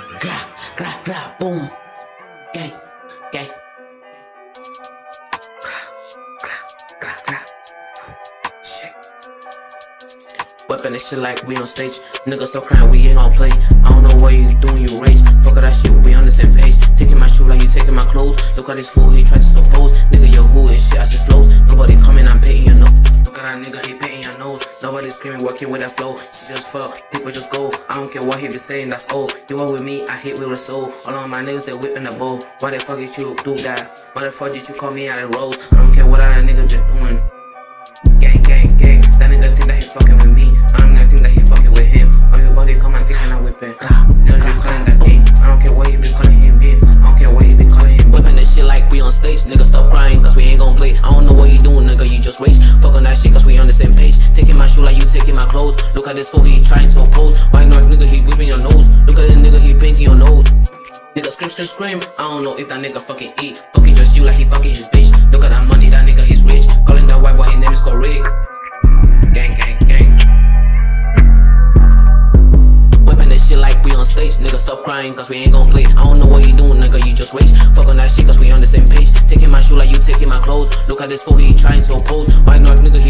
Gra, gra, gra, boom. Gang, gang. Weapon and shit like we on stage. Niggas still crying, we ain't gon' play. I don't know what you doing, you rage. Fuck all that shit, we on the same page. Taking my shoe like you taking my clothes. Look at this fool, he tried to suppose. Nigga, yo, who is shit, I just flows. Nobody coming, I'm paying Nobody screaming, working with that flow. She just fuck, people just go. I don't care what he be saying, that's all. You are with me, I hit with a soul. All of my niggas, they whipping the bow. Why the fuck did you do that? Why the fuck did you call me out of rose? I don't care what other nigga been doing. Gang, gang, gang. That nigga think that he fucking with me. I don't think that he fucking with him. Everybody come and thinking I'm whipping. Ah. Niggas be calling that thing. I don't care what you be calling him him. I don't care what you be calling him. Whipping this shit like we on stage. Nigga, stop crying, cause we ain't gon' play. I don't know what you doing, nigga. You just rage. Fuck taking my clothes. Look at this fool, he trying to oppose. Why not, nigga? He whipping your nose. Look at this nigga, he painting your nose. Nigga scream, scream, scream. I don't know if that nigga fucking eat. Fucking just you like he fucking his bitch. Look at that money, that nigga he's rich. Calling that white boy, his name is Corrig. Gang, gang, gang. Whipping this shit like we on stage. Nigga, stop crying, cause we ain't gon' play. I don't know what you doing, nigga, you just rage. Fuck on that shit, cause we on the same page. Taking my shoe like you taking my clothes. Look at this fool, he trying to oppose. Why not, nigga, he